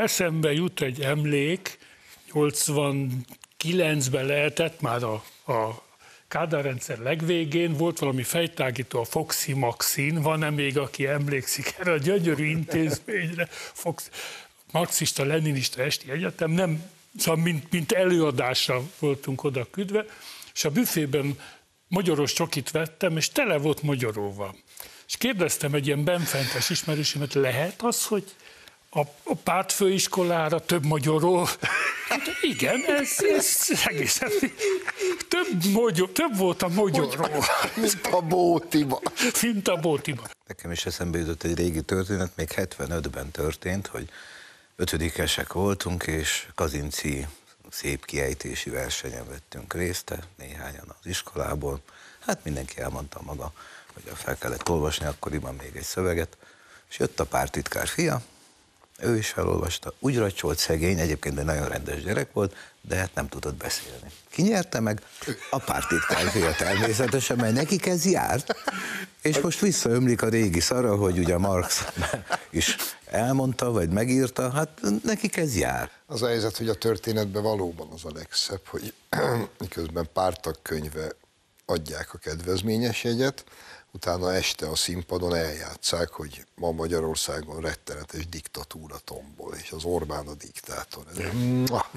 Eszembe jut egy emlék, 89-ben lehetett, már a, a Kádár rendszer legvégén volt valami fejtágító, a Foxy Maxin, van-e még, aki emlékszik erre a gyönyörű intézményre, Fox, marxista, leninista esti egyetem, nem, szóval mint, mint előadásra voltunk oda küldve, és a büfében magyaros csokit vettem, és tele volt magyaróval. És kérdeztem egy ilyen benfentes ismerősömet, lehet az, hogy a, a pártfőiskolára több magyarul. Hát igen, ez, ez egészen több, magyar, több volt a magyarul. Mint a bótiba. Mint a bótiba. Nekem is eszembe jutott egy régi történet, még 75-ben történt, hogy ötödikesek voltunk, és Kazinci szép kiejtési versenyen vettünk részt, néhányan az iskolából. Hát mindenki elmondta maga, hogy fel kellett olvasni akkoriban még egy szöveget, és jött a pártitkár fia, ő is felolvasta. Úgy racsolt szegény, egyébként egy nagyon rendes gyerek volt, de hát nem tudott beszélni. Ki nyerte meg? A pártitkár fia természetesen, mert nekik ez járt. És most visszaömlik a régi szara, hogy ugye Marx is elmondta, vagy megírta, hát nekik ez jár. Az a helyzet, hogy a történetben valóban az a legszebb, hogy miközben pártak könyve adják a kedvezményes jegyet, utána este a színpadon eljátszák, hogy ma Magyarországon rettenetes diktatúra tombol, és az Orbán a diktátor. Ez